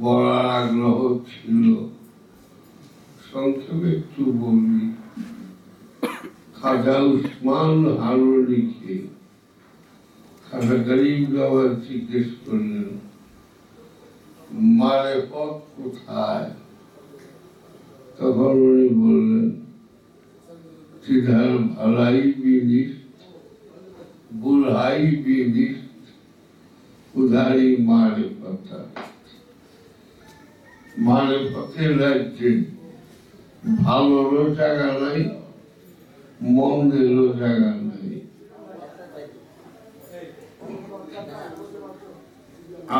বলার আগ্রহ ছিল সংক্ষেপে একটু বলি। খাজা উসমান হারুনিকে খাজা গরিব বাবা জিজ্ঞেস করলেন, মারে পথ কোথায়? তখন উনি বললেন, সিধার ভালাই বিনিষ্ট বুড়াই বিনিষ্ট উধারি মারে পথা মারে পথে রাজ্যে ভালোরও জায়গা নাই মন্দেরও জায়গা নাই।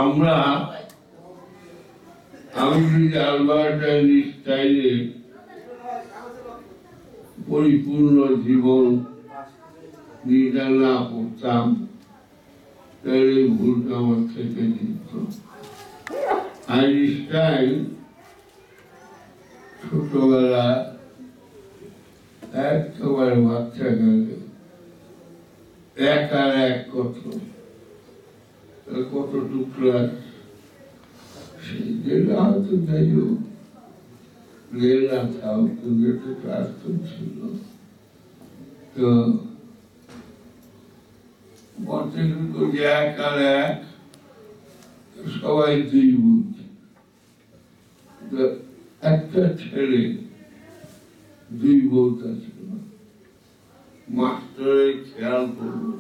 আমরা আমি যদি আলবার্ট স্টাইলে পরিপূর্ণ জীবন নির্ধার না করতাম, তাহলে ভুলটা আমার থেকে যেত আইনস্টাইন ছোটবেলা একেবারে বাচ্চা গেলে এক আর এক কত কত টুকরা সেই জন্য হয়তো যাই হোক লেলা কিন্তু একটা ক্লাস তো ছিল। তো বলতে এক আর এক, সবাই দুই বুঝ। একটা ছেলে দুই বউটা ছিল মাস্টারের খেয়াল করল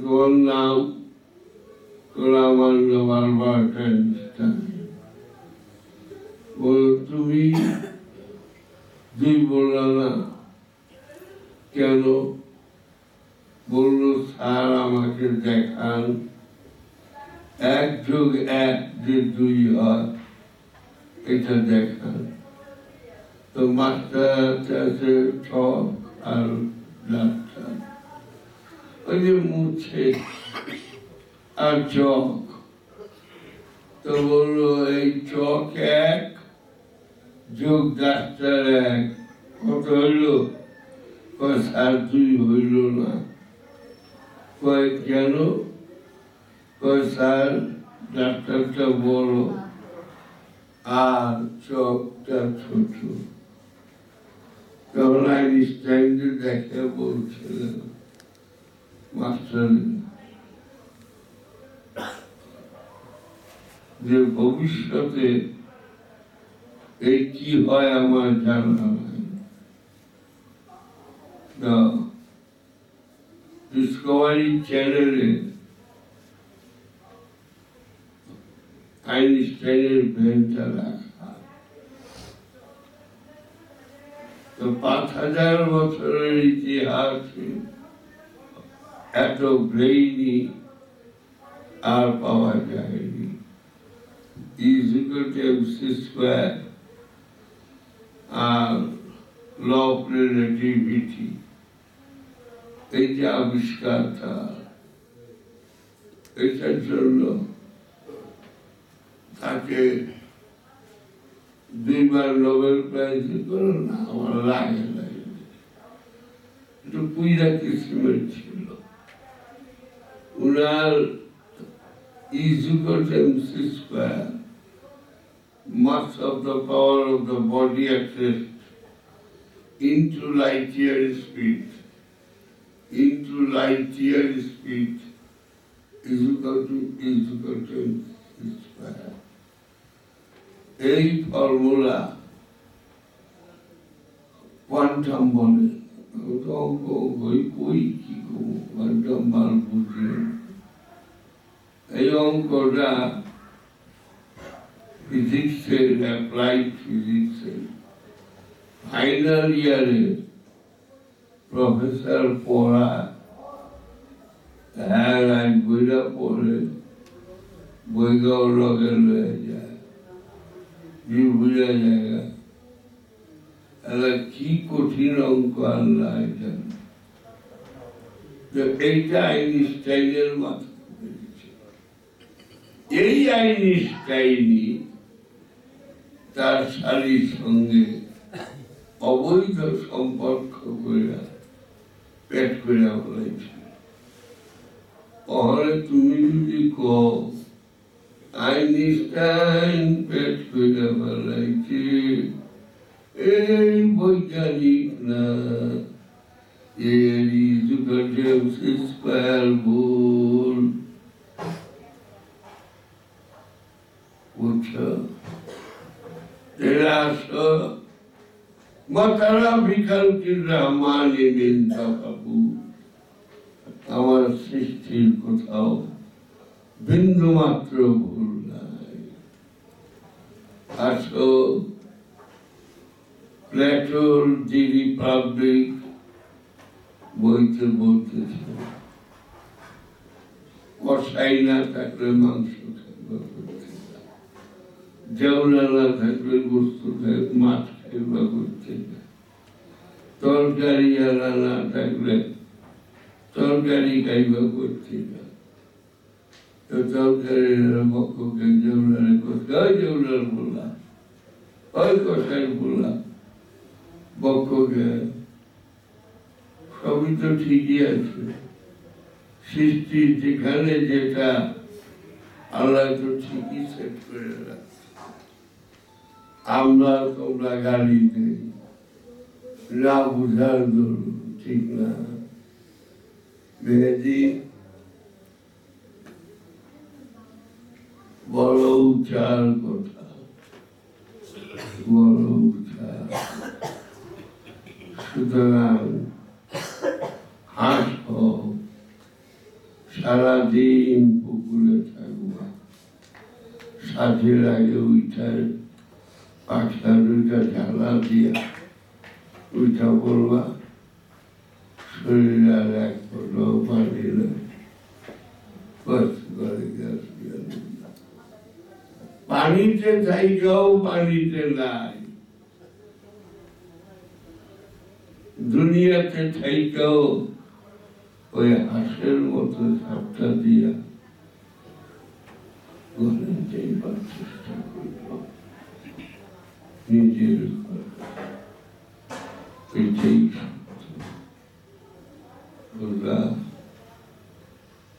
তোমার নাম? তোরা আমার আলবার্ট আইনস্টাইন। বলো, তুমি দুই বললা না? কেন? বলল, স্যার, আমাকে দেখান। এক যোগ এক যে দুই হয়, এটা দেখান তো মাস্টার আছে ছক আর ডাক্তার ওই যে মুছে আর চক তো বলল, এই চক এক, যোগ ডাক্তার এক। কত হইল? স্যার দুই হইল না। কয়, কেন? কয় স্যার ডাক্তারটা বড় আর চকটা ছোট তখন আইনস্টাইনকে দেখে বলছিলেন, মাস্টার, যে ভবিষ্যতে এই কি হয় আমার জানা নাই। ডিসকভারি চ্যানেলে আইনস্টাইনের ব্রেনটা রাখা তো পাঁচ হাজার বছরের ইতিহাসে এত ব্রেইনি আর পাওয়া যায়নি। এমসি স্কোয়ার আর ল অফ রিলেটিভিটি এটার জন্য তাকে দুইবার নোবেল প্রাইজ দিল না আমার লাগে লাগে একটু কুইরা কিসিমের ছিল উনার ইজুকট MC square much of the power of the body accessed into light year speed, into light year speed is equal to is equal to MC square. এই ফর্মুলা কোয়ান্টাম বলে। বই বই এই অঙ্কটা ফিজিক্সের, অ্যাপ্লাইড ফিজিক্সের। ফাইনাল ইয়ারে প্রফেসর পড়া হ্যাঁ বইটা পড়ে বইগাও লগে লয়ে যায়। যে বুঝা জায়গা এলা কি কঠিন অঙ্ক আল্লাহ এটা এইটা আইনস্টাইনের মাথা এই আইনস্টাইনই তার শালীর সঙ্গে অবৈধ সম্পর্ক করে পেট করে বলেছিল তাহলে তুমি যদি কো আইনস্টাইন পেট করে ফেলাইছে এই বৈজ্ঞানিক না এর ইজুকেটিভ স্কোয়ার ভুল। বুঝছ এরা মাতারা বিকালটির রহমান এলেন বাবু। আমার সৃষ্টির কোথাও বিন্দু মাত্র ভুল নাই আসো প্লেটোর দি রিপাবলিক বইতে বলতেছে কষাই না থাকলে মাংস খাইবা করতে না। থাকলে বস্তু খাই, মাছ খাইবা করতে। তরকারি আলা না থাকলে তরকারি খাইবা করতে না তো তরকারি বক্ষকে জেওলারে কোথায় জেওলার বললা ওই কোথায় বললা বক্ষকে সবই তো ঠিকই আছে সৃষ্টি যেখানে যেটা আল্লাহ তো ঠিকই সেট করে রাখছে আমরা তোমরা গালি দেই না বুঝার দরুন ঠিক না মেহেদি বড় উচ্চার কথা বড় উচ্চার সুতরাং হাঁস। সারাদিন পুকুরে থাকবা সাথের আগে উঠার পাখা দুইটা ঝালা দিয়া উঠা পড়বা। শরীর আর এক ফটো পানি করে গেল। পানিতে থাইকাও পানিতে নাই। দুনিয়াতে থাইকাও ওই হাঁসের মতো ঝাপটা দিয়া চেষ্টা করব নিজের এটাই খোদা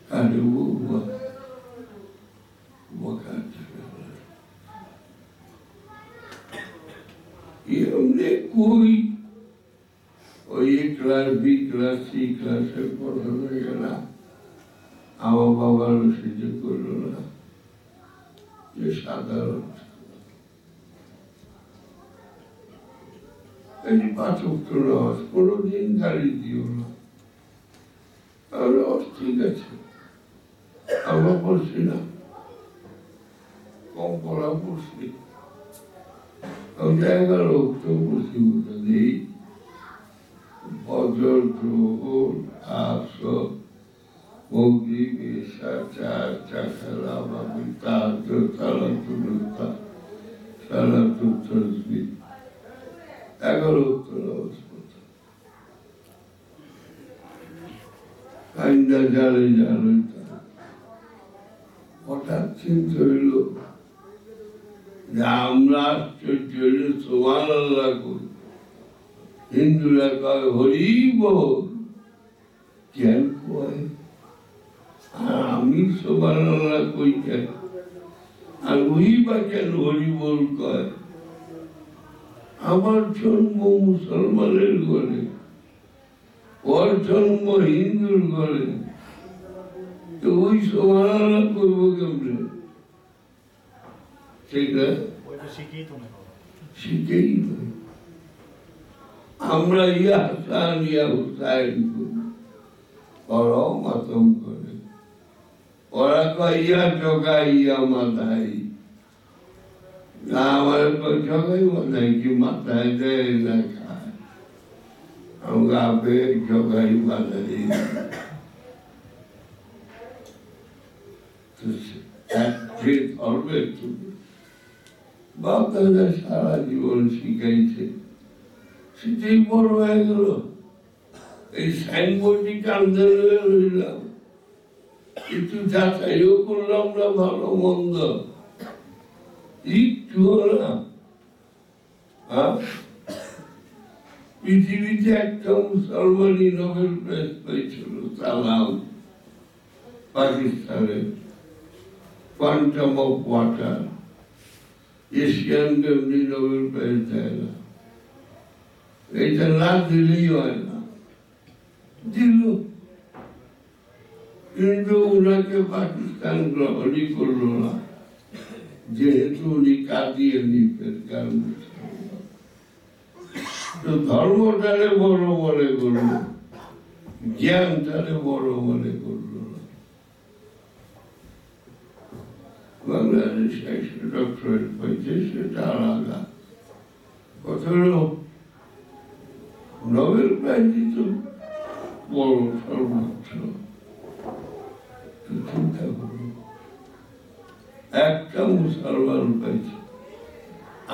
কারে বউবা বকা এমনি কই ওই ক্লাস বি ক্লাস সি ক্লাসে পড়ানো হয়ে না আমার বাবার সুযোগ করল না যে সাধারণ তো রস কোনোদিন গাড়ি দিও না রস ঠিক আছে আমরা পড়ছি না কম পড়া পড়ছি আমি এগারো পড়ছি বুঝা নেই ফজর জোহর আসর মৌলিক এসা চার চাকালা বাবি তাজ সালা তুলতা এগারো উত্তর হঠাৎ চিন্তা হইল, যে আমরা আশ্চর্য হরি বল। কেন কয়? আর আমি সোমান কই কেন? আর ওই বা কেন হরি বল কয়? আমার জন্ম মুসলমানের ঘরে ওর জন্ম হিন্দুর ঘরে। তো ওই করব কেমনে? শিখেই আমরা ইয়া হাসান ইয়া হুসাইন করি। ওরাও মাতম করে। ওরা কয় ইয়া জগা ইয়া মাথায় না আমার জগাই মাথায় কি মাথায় দেয় না খায় আমরা আবে জগাই মাথায় তো সে ধর্মের তুমি বাপ দাদা সারা জীবন শিখাইছে সেটাই বড় হয়ে গেল এই সাইনবোর্ডটি কান্দে রইলাম একটু যাচাইও করলাম না ভালো মন্দ একটু না হ্যাঁ? পৃথিবীতে একটা মুসলমানই নোবেল প্রাইজ পেয়েছিল সালাম পাকিস্তানে কোয়ান্টাম অফ ওয়াটার এশিয়ানকে এমনি নোবেল প্রাইজ দেয় না। এটা না দিলেই হয় না। দিল। কিন্তু ওনাকে পাকিস্তান গ্রহণই করল না। যেহেতু উনি কাটিয়ে কাদিয়ে কারণ তো ধর্মটারে বড় মনে করল, জ্ঞানটারে বড় মনে করল বাংলাদেশ ডক্টরেট পাইছে সেটা আলাদা কথা নোবেল প্রাইজ বড় সর্বোচ্চ একটা মুসলমান পাইছে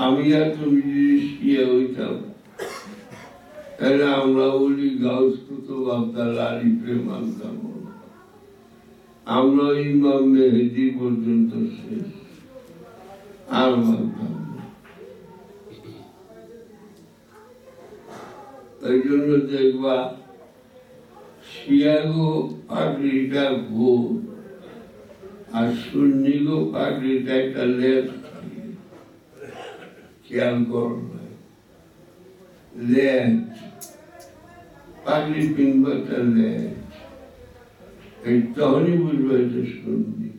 আমি আর যদি শিয়া হইতাম তাহলে আমরা বলি গাউস কুতুব আব্দাল আরিফে মানতাম না। আমরা ইমাম মেহেদি পর্যন্ত শেষ আর মানতাম। এই জন্য দেখবা, শিয়াগো পাগড়িটা গোল আর সুন্নিগো লেজ থাকে। খেয়াল করবে লেজ পাগড়ি পিনবো একটা লেজ এই তখনই বুঝবে এটা সুন্নি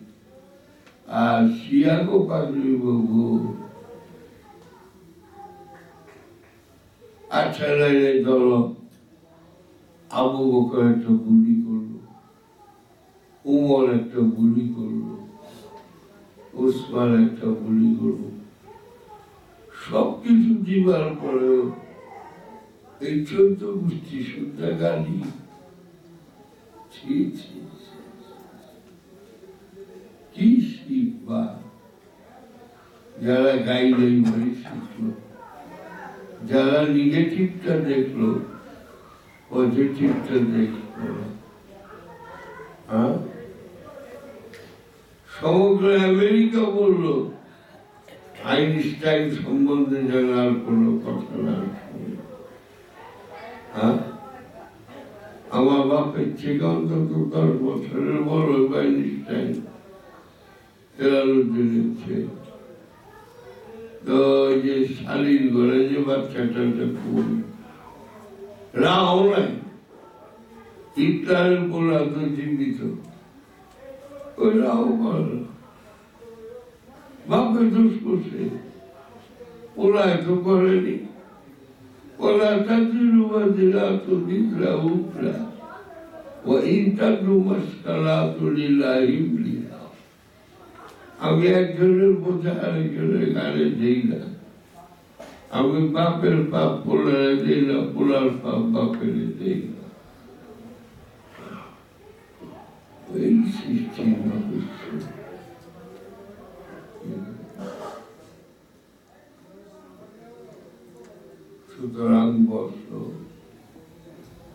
আর শিয়াগো পাগড়ি বাবু। আচ্ছা ধরো। আবু বকর একটা উমর একটা গুলি করল ওসমান একটা গুলি করল সব কিছু দিবার এই চোদ্দ গোষ্ঠী শুদ্ধা গালি। কি শিখবা যারা গাইলেই বই শিখলো, যারা নেগেটিভটা দেখল পজিটিভটা দেখল হ্যাঁ? সমগ্র আমেরিকা বলল, আইনস্টাইন সম্বন্ধে জানার কোনো কথা না হ্যাঁ? আমার বাপের থেকে অন্তত দশ বছরের বড় আইনস্টাইন। হেরালুদ্দিনের চেয়ে। তো ওই যে শালির ঘরে যে বাচ্চাটা খুব রাও নাই হিটলারের পোলা তো জীবিত। ওই রাও বাপে দোষ করছে। পোলায় তো করেনি। পোলা তাদের দিলা তো দিদরা উপরা আমি একজনের বোঝা আরেকজনের গানে দিই আমি বাপের পাপ পোলারে দিই না পোলার পাপ বাপের দিই না। এই সৃষ্টি রহস্য সুতরাং বর্ষ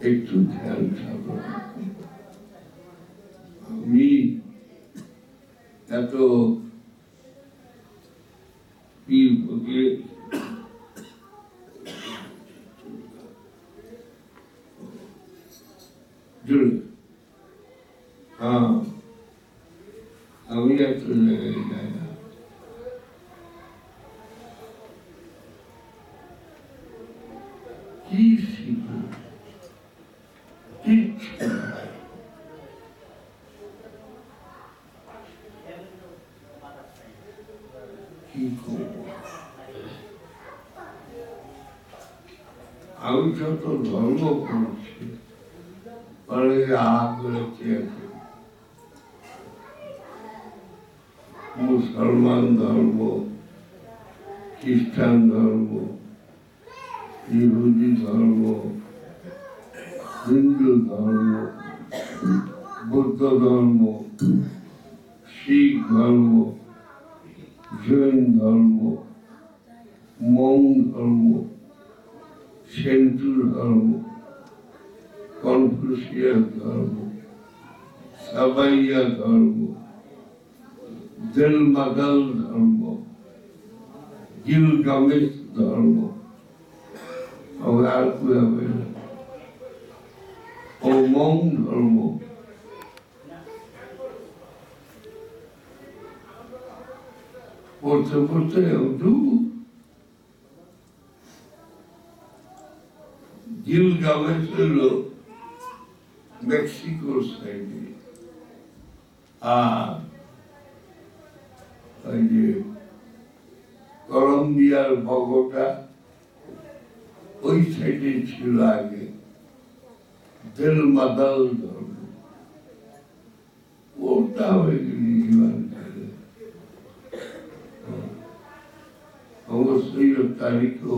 একটু ধ্যান থাকো। আমি এত পীর ফকির জুড়ে হ্যাঁ আমি এত জায়গায় যাই না কি শিখব কিচ্ছু না। কি করব আমি যত ধর্ম করছি অনেকে আ করে চেয়েছে। মুসলমান ধর্ম, খ্রিস্টান ধর্ম, ইহুদি ধর্ম, হিন্দু ধর্ম, বৌদ্ধ ধর্ম, শিখ ধর্ম, জৈন ধর্ম মং ধর্ম সেন্টুর ধর্ম, কনফুসিয়াস ধর্ম সাবাইয়া ধর্ম দেলমাগাল ধর্ম, গিলগামেশ ধর্ম, আমরা আর কীভাবে ও মং ধর্ম। পড়তে পড়তে গিলগামেশ হলো মেক্সিকোর সাইডে আর ওই যে কলম্বিয়ার বগোটা ওই সাইডে ছিল আগে। দিল মাদাল ধর্ম। ওটা হয়ে গেল অবশ্যই তারিখও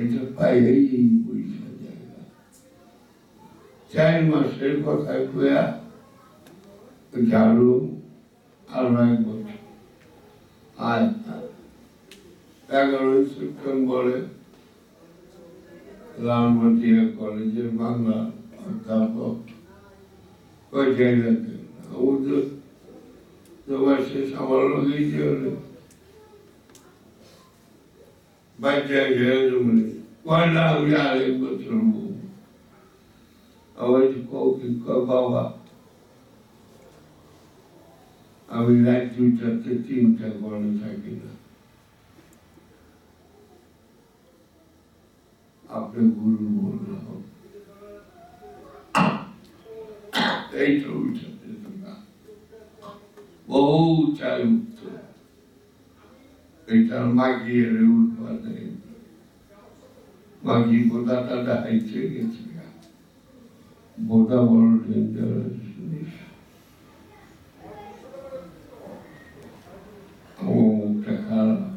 এটা পাইলেই এই পয়সা জায়গা। চার মাসের কথা কয়া ঝাড়ু আরও এক বছর। আর এগারোই সেপ্টেম্বরে লালমাটিয়া কলেজের বাংলা অধ্যাপক ওই জায়গাতে ওদের তোমার শেষ আমার লগেই চলে বাচ্চা জমে পয়লা আমি আরেক বছর বউ আমার কৌকি বাবা আমি রাত দুইটাতে তিনটা করে থাকি না আপনি গুরু বললাম এই ছবিটাতে থাকা বহু চাই উত্তর এটার মাগিয়ে উৎপাদে মাগি বোদাটা দেখাইছে গেছে বোদা বড় ডেঞ্জারাস জিনিস। মুখটা খারাপ।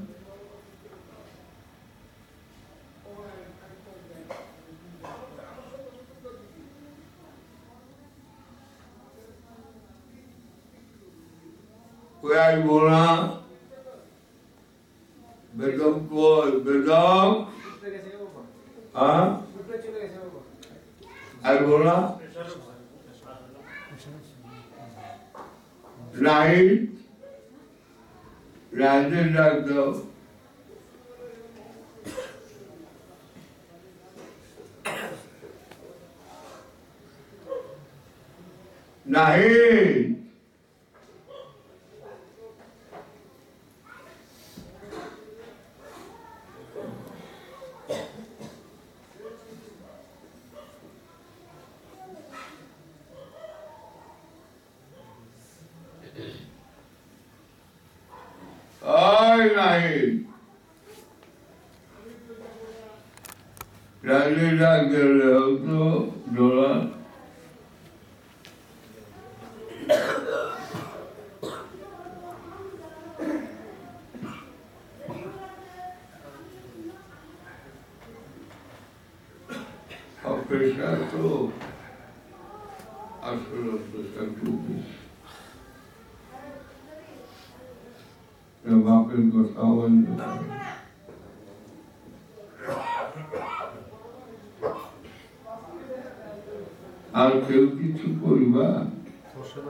नहीं Rally Ragger অপেক্ষা তো আসলে অপেক্ষা খুব বেশি বাপের কথা বন্ধ আর কেউ কিছু করবা হোসেন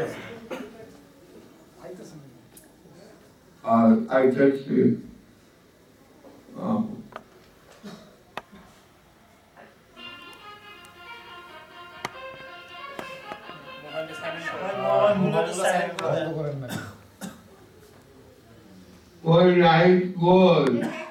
আছে আর হোসেন ভাই আছে আর